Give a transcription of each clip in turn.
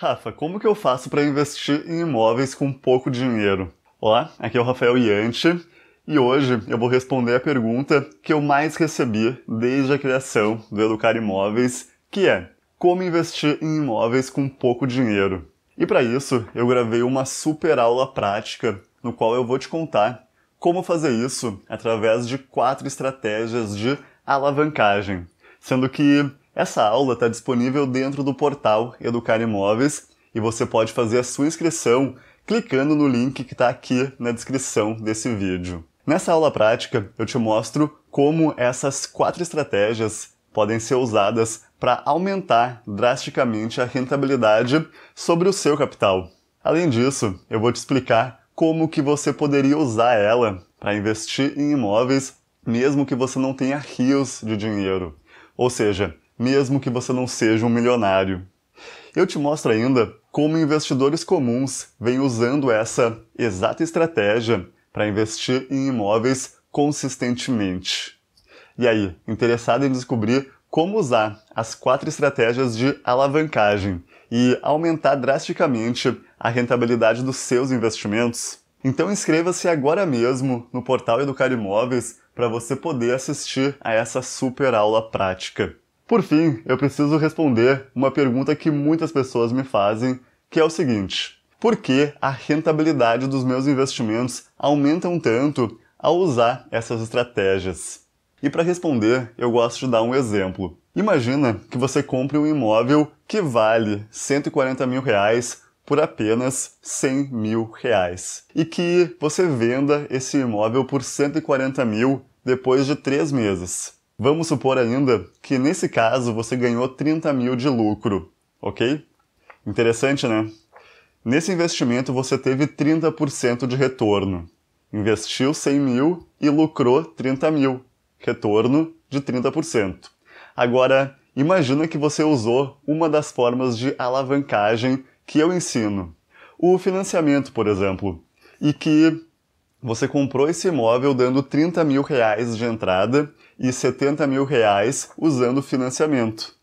Rafa, como que eu faço para investir em imóveis com pouco dinheiro? Olá, aqui é o Rafael Yanti e hoje eu vou responder a pergunta que eu mais recebi desde a criação do Educar Imóveis, que é como investir em imóveis com pouco dinheiro. E para isso eu gravei uma super aula prática no qual eu vou te contar como fazer isso através de quatro estratégias de alavancagem, sendo que essa aula está disponível dentro do portal Educar Imóveis e você pode fazer a sua inscrição clicando no link que está aqui na descrição desse vídeo. Nessa aula prática, eu te mostro como essas quatro estratégias podem ser usadas para aumentar drasticamente a rentabilidade sobre o seu capital. Além disso, eu vou te explicar como que você poderia usar ela para investir em imóveis mesmo que você não tenha rios de dinheiro. Ou seja, mesmo que você não seja um milionário. Eu te mostro ainda como investidores comuns vêm usando essa exata estratégia para investir em imóveis consistentemente. E aí, interessado em descobrir como usar as quatro estratégias de alavancagem e aumentar drasticamente a rentabilidade dos seus investimentos? Então inscreva-se agora mesmo no portal Educar Imóveis para você poder assistir a essa super aula prática. Por fim, eu preciso responder uma pergunta que muitas pessoas me fazem, que é o seguinte: por que a rentabilidade dos meus investimentos aumentam tanto ao usar essas estratégias? E para responder, eu gosto de dar um exemplo. Imagina que você compre um imóvel que vale 140 mil reais por apenas 100 mil reais e que você venda esse imóvel por 140 mil depois de três meses. Vamos supor ainda que nesse caso você ganhou 30 mil de lucro, ok? Interessante, né? Nesse investimento você teve 30% de retorno. Investiu 100 mil e lucrou 30 mil. Retorno de 30%. Agora, imagina que você usou uma das formas de alavancagem que eu ensino. O financiamento, por exemplo. E que você comprou esse imóvel dando 30 mil reais de entrada e 70 mil reais usando financiamento.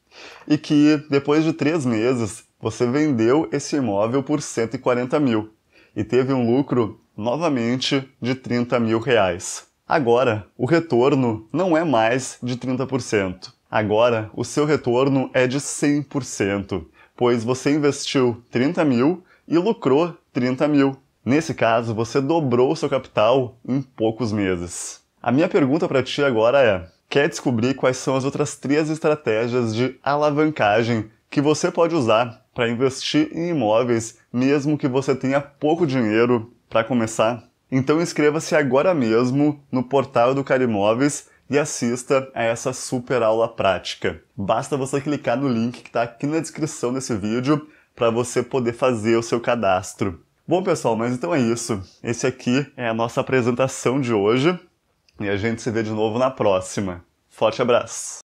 E que depois de três meses você vendeu esse imóvel por 140 mil e teve um lucro novamente de 30 mil reais. Agora, o retorno não é mais de 30%. Agora, o seu retorno é de 100%, pois você investiu 30 mil e lucrou 30 mil. Nesse caso, você dobrou seu capital em poucos meses. A minha pergunta para ti agora é: quer descobrir quais são as outras três estratégias de alavancagem que você pode usar para investir em imóveis, mesmo que você tenha pouco dinheiro para começar? Então inscreva-se agora mesmo no portal do Carimóveis e assista a essa super aula prática. Basta você clicar no link que está aqui na descrição desse vídeo para você poder fazer o seu cadastro. Bom, pessoal, mas então é isso. Esse aqui é a nossa apresentação de hoje e a gente se vê de novo na próxima. Forte abraço!